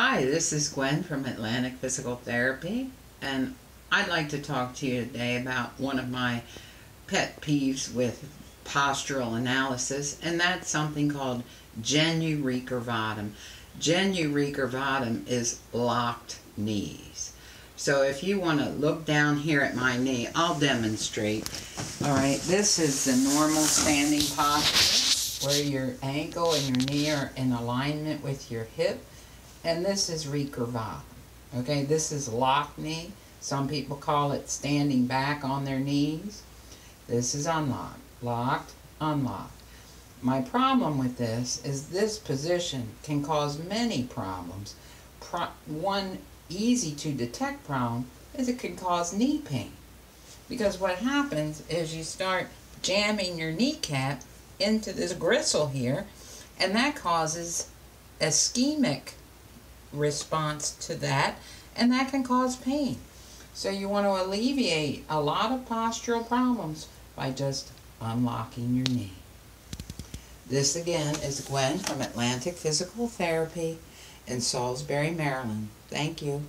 Hi, this is Gwen from Atlantic Physical Therapy, and I'd like to talk to you today about one of my pet peeves with postural analysis, and that's something called genu recurvatum. Genu recurvatum is locked knees. So if you want to look down here at my knee, I'll demonstrate. All right, this is the normal standing posture where your ankle and your knee are in alignment with your hip. And this is recurvatum. Okay, this is locked knee. Some people call it standing back on their knees. This is unlocked. Locked, unlocked. My problem with this is this position can cause many problems. Pro one easy to detect problem is it can cause knee pain. Because what happens is you start jamming your kneecap into this gristle here, and that causes ischemic response to that, and that can cause pain. So you want to alleviate a lot of postural problems by just unlocking your knee. This again is Gwen from Atlantic Physical Therapy in Salisbury, Maryland. Thank you.